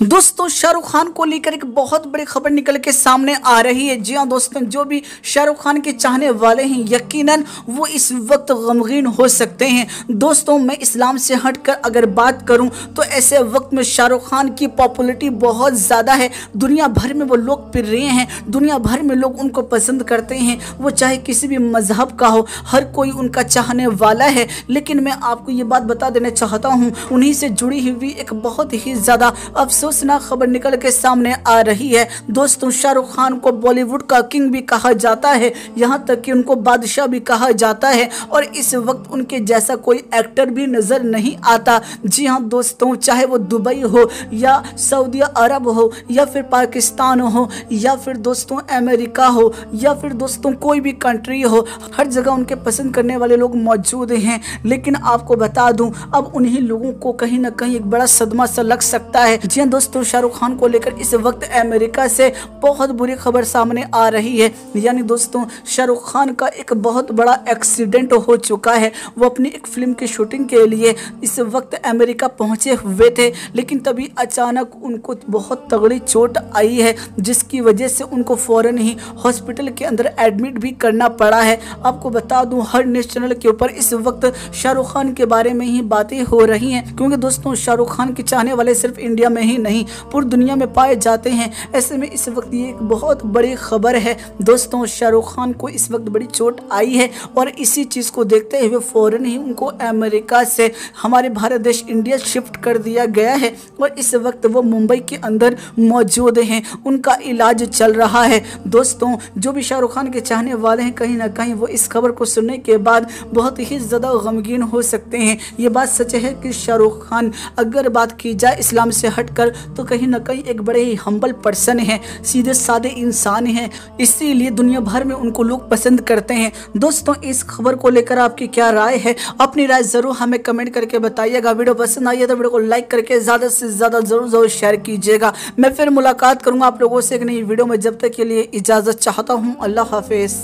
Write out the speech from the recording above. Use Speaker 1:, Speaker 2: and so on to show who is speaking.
Speaker 1: दोस्तों, शाहरुख खान को लेकर एक बहुत बड़ी खबर निकल के सामने आ रही है। जी हाँ दोस्तों, जो भी शाहरुख खान के चाहने वाले हैं, यकीनन वो इस वक्त गमगीन हो सकते हैं। दोस्तों, मैं इस्लाम से हटकर अगर बात करूँ तो ऐसे वक्त में शाहरुख खान की पॉपुलरिटी बहुत ज़्यादा है। दुनिया भर में वो लोग रहे हैं, दुनिया भर में लोग उनको पसंद करते हैं। वो चाहे किसी भी मज़हब का हो, हर कोई उनका चाहने वाला है। लेकिन मैं आपको ये बात बता देना चाहता हूँ, उन्हीं से जुड़ी हुई एक बहुत ही ज़्यादा अफसोस अफसोसनाक खबर निकल के सामने आ रही है। दोस्तों, शाहरुख खान को बॉलीवुड का किंग भी कहा जाता है। यहाँ तक कि उनको बादशाह भी कहा जाता है और इस वक्त उनके जैसा कोई एक्टर भी नज़र नहीं आता। जी हाँ दोस्तों, चाहे वो दुबई हो या सऊदी अरब हो या फिर पाकिस्तान हो या फिर दोस्तों अमेरिका हो या फिर दोस्तों कोई भी कंट्री हो, हर जगह उनके पसंद करने वाले लोग मौजूद हैं। लेकिन आपको बता दूँ, अब उन्हीं लोगों को कहीं ना कहीं एक बड़ा सदमा सा लग सकता है। जी हाँ दोस्तों, शाहरुख खान को लेकर इस वक्त अमेरिका से बहुत बुरी खबर सामने आ रही है। यानी दोस्तों, शाहरुख खान का एक बहुत बड़ा एक्सीडेंट हो चुका है। वो अपनी एक फ़िल्म की शूटिंग के लिए इस वक्त अमेरिका पहुँचे हुए थे, लेकिन तभी अचानक उनको बहुत तगड़ी चोट आई है, जिसकी वजह से उनको फ़ौरन ही हॉस्पिटल के अंदर एडमिट भी करना पड़ा है। आपको बता दूँ, हर न्यूज़ चैनल के ऊपर इस वक्त शाहरुख खान के बारे में ही बातें हो रही हैं, क्योंकि दोस्तों, शाहरुख खान के चाहने वाले सिर्फ़ इंडिया में ही नहीं, पूरी दुनिया में पाए जाते हैं। ऐसे में इस वक्त ये एक बहुत बड़ी खबर है। दोस्तों, शाहरुख खान को इस वक्त बड़ी चोट आई है और इसी चीज़ को देखते हुए फ़ौरन ही उनको अमेरिका से हमारे भारत देश इंडिया शिफ्ट कर दिया गया है और इस वक्त वो मुंबई के अंदर मौजूद हैं। उनका इलाज चल रहा है। दोस्तों, जो भी शाहरुख खान के चाहने वाले हैं, कहीं ना कहीं वो इस खबर को सुनने के बाद बहुत ही ज़्यादा गमगीन हो सकते हैं। ये बात सच है कि शाहरुख खान, अगर बात की जाए इस्लाम से हटकर तो कहीं ना कहीं एक बड़े ही हम्बल पर्सन है, सीधे सादे इंसान हैं। इसीलिए दुनिया भर में उनको लोग पसंद करते हैं। दोस्तों, इस खबर को लेकर आपकी क्या राय है? अपनी राय ज़रूर हमें कमेंट करके बताइएगा। वीडियो पसंद आई है तो वीडियो को लाइक करके ज़्यादा से ज़्यादा ज़रूर ज़रूर शेयर कीजिएगा। मैं फिर मुलाकात करूँगा आप लोगों से एक नई वीडियो में। जब तक के लिए इजाज़त चाहता हूँ। अल्लाह हाफिज़।